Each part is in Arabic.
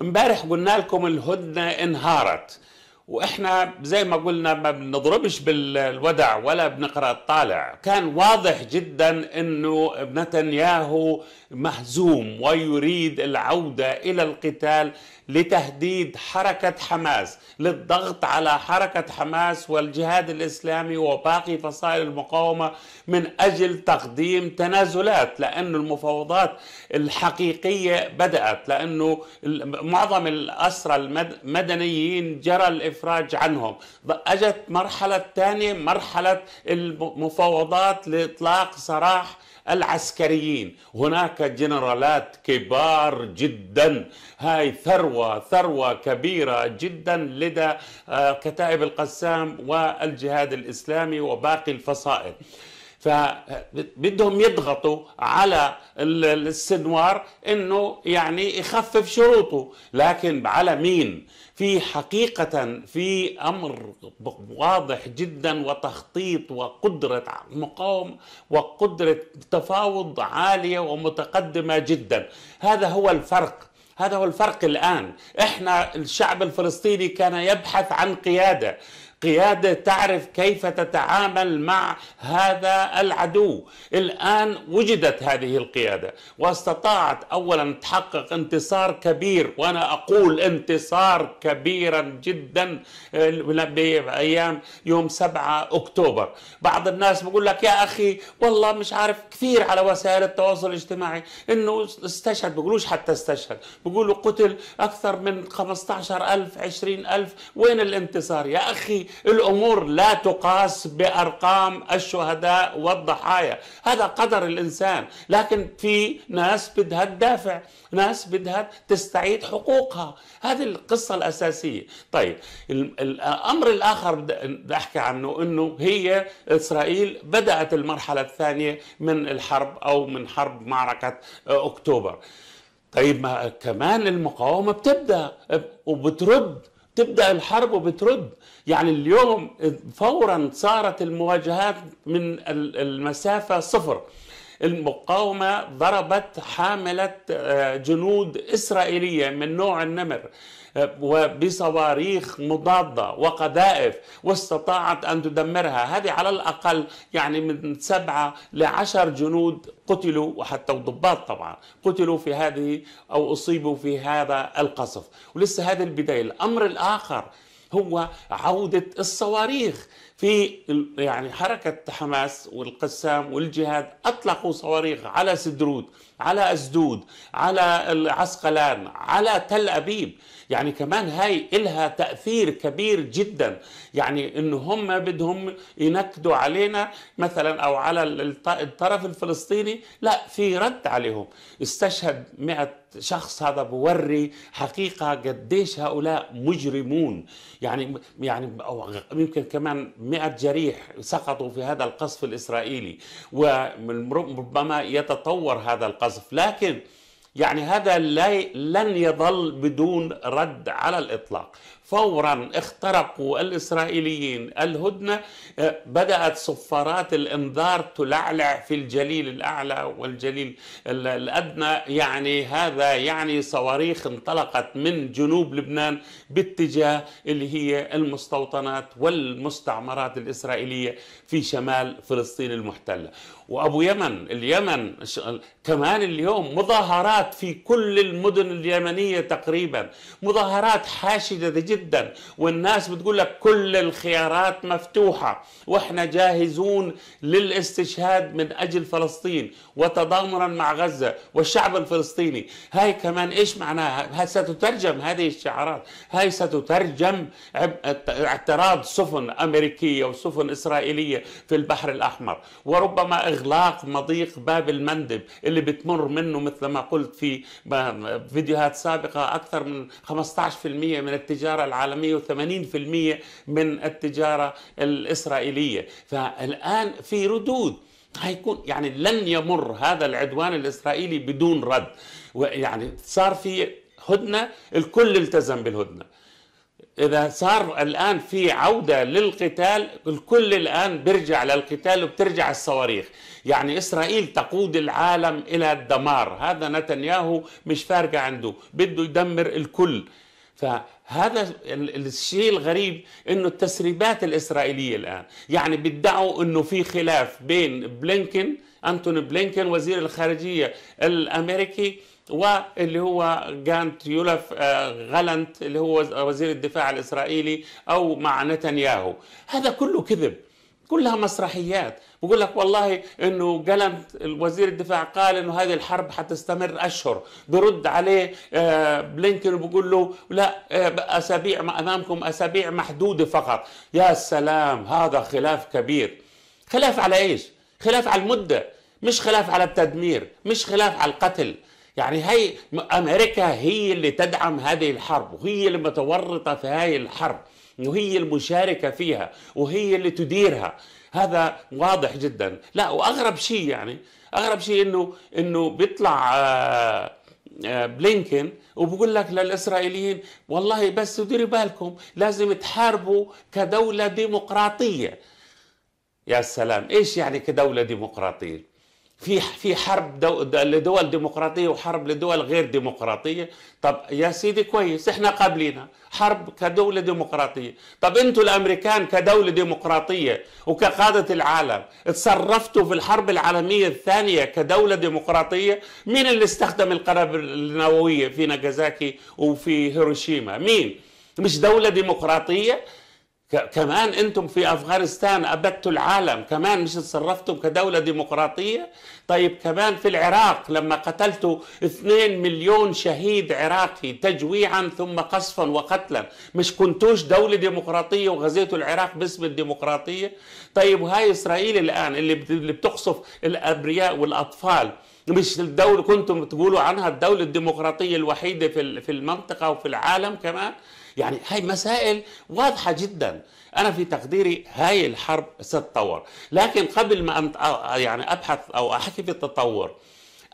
امبارح قلنا لكم الهدنة انهارت. وإحنا زي ما قلنا ما بنضربش بالودع ولا بنقرأ الطالع. كان واضح جدا إنه نتنياهو مهزوم ويريد العودة إلى القتال لتهديد حركة حماس للضغط على حركة حماس والجهاد الإسلامي وباقي فصائل المقاومة من أجل تقديم تنازلات لأن المفاوضات الحقيقية بدأت لأنه معظم الأسرى المدنيين جرى الإفراج عنهم. اجت مرحلة ثانية مرحلة المفاوضات لإطلاق سراح العسكريين. هناك جنرالات كبار جدا. هاي ثروة ثروة كبيرة جدا لدى آه، كتائب القسام والجهاد الإسلامي وباقي الفصائل. فبدهم يضغطوا على السنوار إنه يعني يخفف شروطه. لكن على مين؟ في حقيقة في أمر واضح جدا وتخطيط وقدرة مقاوم وقدرة تفاوض عالية ومتقدمة جدا. هذا هو الفرق. هذا هو الفرق الآن. إحنا الشعب الفلسطيني كان يبحث عن قيادة. قيادة تعرف كيف تتعامل مع هذا العدو. الآن وجدت هذه القيادة واستطاعت أولا تحقق انتصار كبير وأنا أقول انتصار كبيرا جدا بأيام يوم 7 أكتوبر. بعض الناس بقول لك يا أخي والله مش عارف كثير على وسائل التواصل الاجتماعي إنه استشهد بقولوش حتى استشهد بقولوا قتل أكثر من 15000 20000 وين الانتصار؟ يا أخي الأمور لا تقاس بأرقام الشهداء والضحايا. هذا قدر الإنسان لكن في ناس بدها تدافع ناس بدها تستعيد حقوقها. هذه القصة الأساسية. طيب الأمر الآخر بدي أحكي عنه أنه هي إسرائيل بدأت المرحلة الثانية من الحرب أو من حرب معركة أكتوبر. طيب ما كمان المقاومة بتبدأ وبترد. تبدأ الحرب وبترد. يعني اليوم فورا صارت المواجهات من المسافة صفر. المقاومة ضربت حاملة آه، جنود إسرائيلية من نوع النمر وبصواريخ مضادة وقذائف واستطاعت أن تدمرها. هذه على الأقل يعني من سبعة لعشر جنود قتلوا وحتى ضباط طبعا قتلوا في هذه أو أصيبوا في هذا القصف. ولسه هذه البداية. الأمر الآخر هو عودة الصواريخ. في يعني حركة حماس والقسام والجهاد أطلقوا صواريخ على سدرود. على أسدود على العسقلان على تل أبيب. يعني كمان هاي إلها تأثير كبير جدا. يعني إنه هم بدهم ينكدوا علينا مثلا أو على الطرف الفلسطيني لا في رد عليهم. استشهد مئة شخص هذا بوري حقيقة قديش هؤلاء مجرمون. يعني يعني يمكن كمان مئة جريح سقطوا في هذا القصف الإسرائيلي. وربما يتطور هذا القصف. لكن يعني هذا لن يظل بدون رد على الإطلاق. فورا اخترقوا الإسرائيليين الهدنة آه، بدأت صفارات الإنذار تلعلع في الجليل الأعلى والجليل الأدنى. يعني هذا يعني صواريخ انطلقت من جنوب لبنان باتجاه اللي هي المستوطنات والمستعمرات الإسرائيلية في شمال فلسطين المحتلة. وأبو يمن اليمن كمان اليوم مظاهرات في كل المدن اليمنية تقريبا مظاهرات حاشدة جدا والناس بتقول لك كل الخيارات مفتوحة. وإحنا جاهزون للاستشهاد من أجل فلسطين وتضامنا مع غزة والشعب الفلسطيني. هاي كمان إيش معناها؟ ستترجم هذه الشعارات. هاي ستترجم اعتراض سفن أمريكية وسفن إسرائيلية في البحر الأحمر. وربما إغلاق مضيق باب المندب اللي بتمر منه مثل ما قلت في فيديوهات سابقة أكثر من 15% من التجارة العالمية و80% من التجارة الإسرائيلية. فالآن في ردود. هيكون يعني لن يمر هذا العدوان الإسرائيلي بدون رد. ويعني صار في هدنة الكل التزم بالهدنة. إذا صار الآن في عودة للقتال الكل الآن بيرجع للقتال وبترجع الصواريخ. يعني إسرائيل تقود العالم إلى الدمار. هذا نتنياهو مش فارقة عنده. بده يدمر الكل. فهذا الشيء الغريب إنه التسريبات الإسرائيلية الآن. يعني بيدعوا إنه في خلاف بين بلينكن أنتوني بلينكن وزير الخارجية الأمريكي واللي هو جانت يولف آه، غلنت اللي هو وزير الدفاع الإسرائيلي أو مع نتنياهو. هذا كله كذب. كلها مسرحيات. بقول لك والله إنه جالنت وزير الدفاع قال إنه هذه الحرب حتستمر أشهر. برد عليه آه، بلينكن وبقول له لا آه، أسابيع أمامكم أسابيع محدودة فقط. يا سلام هذا خلاف كبير. خلاف على إيش؟ خلاف على المدة مش خلاف على التدمير مش خلاف على القتل. يعني هي أمريكا هي اللي تدعم هذه الحرب وهي اللي متورطة في هذه الحرب. وهي المشاركه فيها وهي اللي تديرها. هذا واضح جدا. لا وأغرب شيء يعني أغرب شيء إنه إنه بيطلع آه، آه، بلينكن وبقول لك للإسرائيليين والله بس ديروا بالكم لازم تحاربوا كدولة ديمقراطية. يا سلام. إيش يعني كدولة ديمقراطية؟ في في حرب دو لدول ديمقراطية وحرب لدول غير ديمقراطية. طب يا سيدي كويس إحنا قابلينها حرب كدولة ديمقراطية. طب أنتوا الأمريكان كدولة ديمقراطية وكقادة العالم تصرفتوا في الحرب العالمية الثانية كدولة ديمقراطية مين اللي استخدم القنابل النووية في ناجازاكي وفي هيروشيما؟ مين؟ مش دولة ديمقراطية كمان أنتم في أفغانستان أبدتوا العالم كمان مش تصرفتم كدولة ديمقراطية؟ طيب كمان في العراق لما قتلتوا 2 مليون شهيد عراقي تجويعا ثم قصفا وقتلا مش كنتوش دولة ديمقراطية وغزيتوا العراق باسم الديمقراطية؟ طيب وهاي إسرائيل الآن اللي بتقصف الأبرياء والأطفال مش الدولة كنتم تقولوا عنها الدولة الديمقراطية الوحيدة في في المنطقة وفي العالم كمان؟ يعني هاي مسائل واضحة جدا. أنا في تقديري هاي الحرب ستتطور. لكن قبل ما أنت يعني أبحث أو أحكي في التطور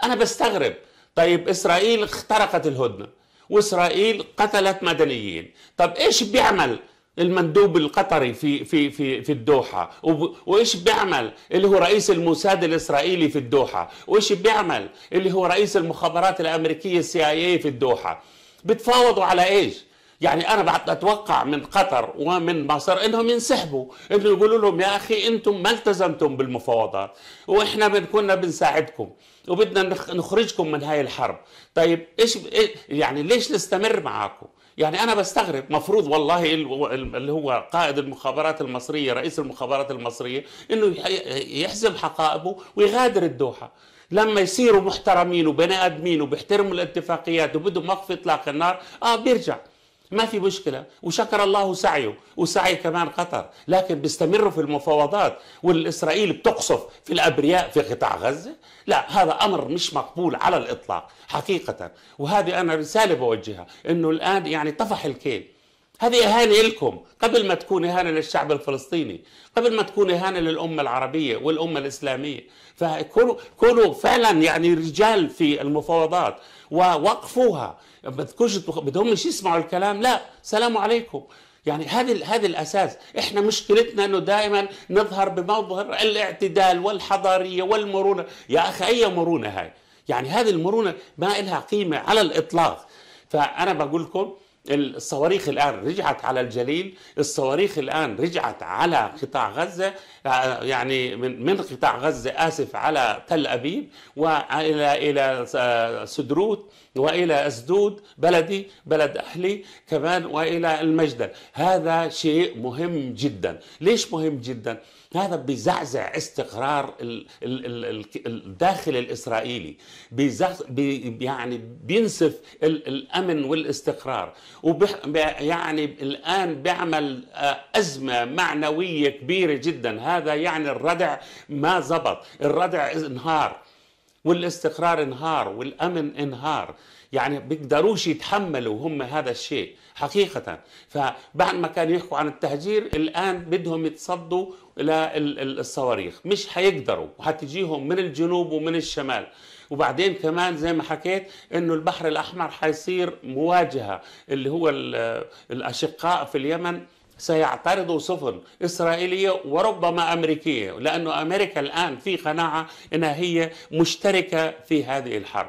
أنا بستغرب. طيب إسرائيل اخترقت الهدنة وإسرائيل قتلت مدنيين. طب إيش بيعمل المندوب القطري في في في في الدوحة؟ وإيش بيعمل اللي هو رئيس الموساد الإسرائيلي في الدوحة؟ وإيش بيعمل اللي هو رئيس المخابرات الأمريكية السي آي في الدوحة؟ بتفاوضوا على إيش؟ يعني أنا أتوقع من قطر ومن مصر إنهم ينسحبوا. انه يقولوا لهم يا أخي أنتم ما التزمتم بالمفاوضات وإحنا كنا بنساعدكم وبدنا نخرجكم من هاي الحرب. طيب إيش إيه، يعني ليش نستمر معاكم؟ يعني أنا بستغرب. مفروض والله اللي هو قائد المخابرات المصرية رئيس المخابرات المصرية إنه يحزم حقائبه ويغادر الدوحة. لما يصيروا محترمين وبني آدمين وبيحترموا الاتفاقيات وبدهم وقف إطلاق النار آه بيرجع. ما في مشكلة. وشكر الله سعيه. وسعي كمان قطر. لكن بيستمروا في المفاوضات. والإسرائيل بتقصف في الأبرياء في قطاع غزة. لا هذا أمر مش مقبول على الإطلاق حقيقة. وهذه أنا رسالة بوجهها. أنه الآن يعني طفح الكيل. هذه إهانة لكم. قبل ما تكون إهانة للشعب الفلسطيني قبل ما تكون إهانة للأمة العربية والأمة الإسلامية. فكونوا كونوا فعلا يعني رجال في المفاوضات ووقفوها. ما تكونش بدهم مش يسمعوا الكلام. لا سلام عليكم. يعني هذه هذه الأساس. إحنا مشكلتنا إنه دائما نظهر بمظهر الاعتدال والحضارية والمرونة. يا أخي أي مرونة هاي؟ يعني هذه المرونة ما لها قيمة على الإطلاق. فأنا بقول لكم الصواريخ الآن رجعت على الجليل. الصواريخ الآن رجعت على قطاع غزة. آه، يعني من من قطاع غزة آسف على تل أبيب وإلى إلى آه، سدروت. وإلى أسدود بلدي بلد أهلي كمان وإلى المجدل. هذا شيء مهم جدا. ليش مهم جدا؟ هذا بيزعزع استقرار الداخل الإسرائيلي يعني بينسف الأمن والاستقرار. يعني الآن بيعمل آه، أزمة معنوية كبيرة جدا. هذا يعني الردع ما زبط. الردع انهار والاستقرار انهار والأمن انهار. يعني بيقدروش يتحملوا هم هذا الشيء حقيقة. فبعد ما كانوا يحكوا عن التهجير الآن بدهم يتصدوا إلى الصواريخ. مش حيقدروا. وحتجيهم من الجنوب ومن الشمال. وبعدين كمان زي ما حكيت إنه البحر الأحمر حيصير مواجهة. اللي هو ال- الأشقاء في اليمن سيعترضوا سفن إسرائيلية وربما أمريكية لأنه أمريكا الآن في قناعة أنها هي مشتركة في هذه الحرب.